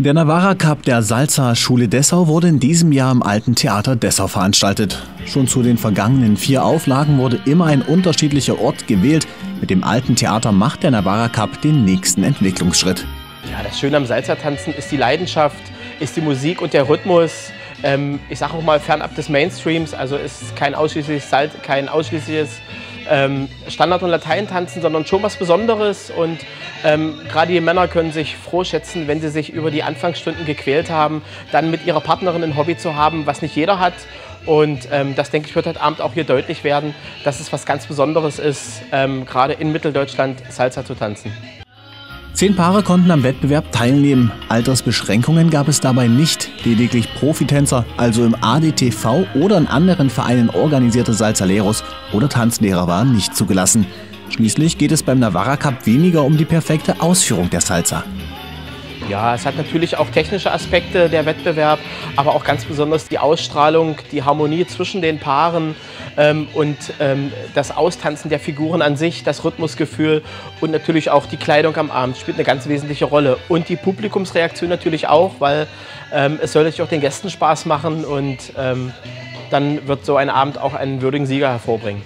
Der Navarra Cup der Salza Schule Dessau wurde in diesem Jahr im Alten Theater Dessau veranstaltet. Schon zu den vergangenen vier Auflagen wurde immer ein unterschiedlicher Ort gewählt. Mit dem Alten Theater macht der Navarra Cup den nächsten Entwicklungsschritt. Ja, das Schöne am Salsa-Tanzen ist die Leidenschaft, ist die Musik und der Rhythmus. Ähm, ich sage auch mal fernab des Mainstreams, also ist kein ausschließliches, Salz, kein ausschließliches ähm, Standard- und Lateintanzen, sondern schon was Besonderes. Und ähm, gerade die Männer können sich froh schätzen, wenn sie sich über die Anfangsstunden gequält haben, dann mit ihrer Partnerin ein Hobby zu haben, was nicht jeder hat. Und ähm, das, denke ich, wird heute Abend auch hier deutlich werden, dass es was ganz Besonderes ist, ähm, gerade in Mitteldeutschland Salsa zu tanzen. Zehn Paare konnten am Wettbewerb teilnehmen. Altersbeschränkungen gab es dabei nicht. Lediglich Profitänzer, also im ADTV oder in anderen Vereinen organisierte Salsaleros oder Tanzlehrer waren nicht zugelassen. Schließlich geht es beim Navarra Cup weniger um die perfekte Ausführung der Salsa. Ja, es hat natürlich auch technische Aspekte, der Wettbewerb, aber auch ganz besonders die Ausstrahlung, die Harmonie zwischen den Paaren ähm, und ähm, das Austanzen der Figuren an sich, das Rhythmusgefühl und natürlich auch die Kleidung am Abend spielt eine ganz wesentliche Rolle. Und die Publikumsreaktion natürlich auch, weil ähm, es soll natürlich auch den Gästen Spaß machen und ähm, dann wird so ein Abend auch einen würdigen Sieger hervorbringen.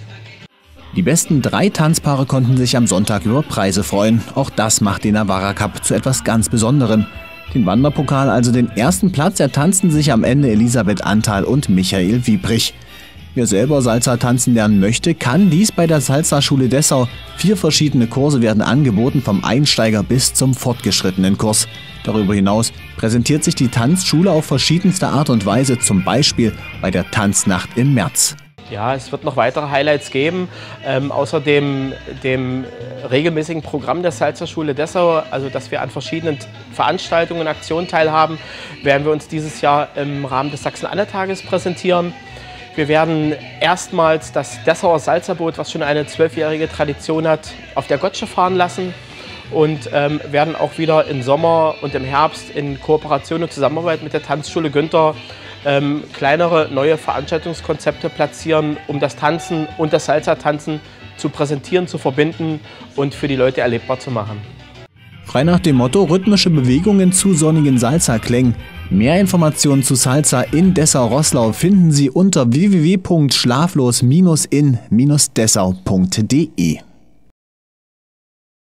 Die besten drei Tanzpaare konnten sich am Sonntag über Preise freuen. Auch das macht den Navarra Cup zu etwas ganz Besonderem. Den Wanderpokal, also den ersten Platz, ertanzten sich am Ende Elisabeth Antal und Michael Wiebrich. Wer selber Salsa tanzen lernen möchte, kann dies bei der Salsa-Schule Dessau. Vier verschiedene Kurse werden angeboten, vom Einsteiger bis zum fortgeschrittenen Kurs. Darüber hinaus präsentiert sich die Tanzschule auf verschiedenste Art und Weise, zum Beispiel bei der Tanznacht im März. Ja, es wird noch weitere Highlights geben. Ähm, außerdem dem regelmäßigen Programm der Salzerschule Dessau, also dass wir an verschiedenen Veranstaltungen und Aktionen teilhaben, werden wir uns dieses Jahr im Rahmen des Sachsen-Anne-Tages präsentieren. Wir werden erstmals das Dessauer Salzerboot, was schon eine zwölfjährige Tradition hat, auf der Gotsche fahren lassen und ähm, werden auch wieder im Sommer und im Herbst in Kooperation und Zusammenarbeit mit der Tanzschule Günther ähm, kleinere neue Veranstaltungskonzepte platzieren, um das Tanzen und das Salsa-Tanzen zu präsentieren, zu verbinden und für die Leute erlebbar zu machen. Frei nach dem Motto rhythmische Bewegungen zu sonnigen Salsa-Klängen. Mehr Informationen zu Salsa in Dessau-Rosslau finden Sie unter www.schlaflos-in-dessau.de.